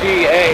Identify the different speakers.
Speaker 1: GA.